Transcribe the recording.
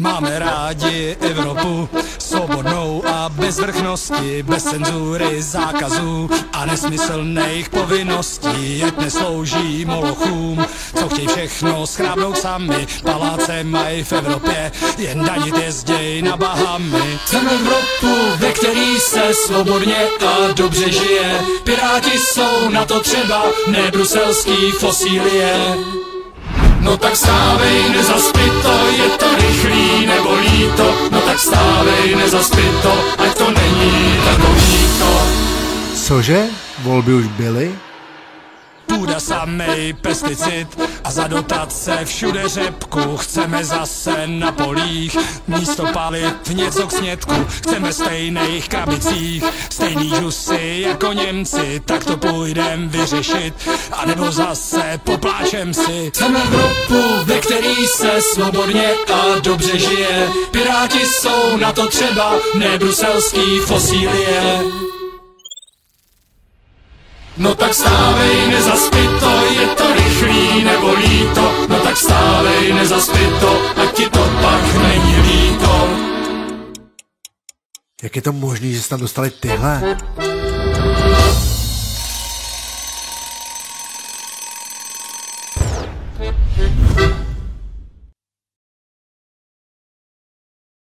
Máme rádi Evropu, svobodnou a bez vrchnosti, bez cenzury, zákazů a nesmyslných povinností, ať neslouží molochům, co chtějí všechno schrábnout sami, paláce mají v Evropě, jen danit jezděj na Bahamy. Chceme Evropu, ve který se svobodně a dobře žije, Piráti jsou na to třeba, ne bruselský fosílie. No tak stávej, nezaspi to, je to Cože? Volby už byly? Půda samej pesticid a za dotace všude řepku. Chceme zase na polích místo palit něco k snědku. Chceme stejných krabicích, stejný džusy jako Němci. Tak to půjdem vyřešit, anebo zase popláčem si. Chceme Evropu, ve který se svobodně a dobře žije. Piráti jsou na to třeba, ne bruselský fosílie No tak stávej, nezaspí to, je to rychlý, nebolí to. No tak stávej, nezaspí to, ať ti to pak není líto. Jak je to možné, že jsi tam dostali tyhle?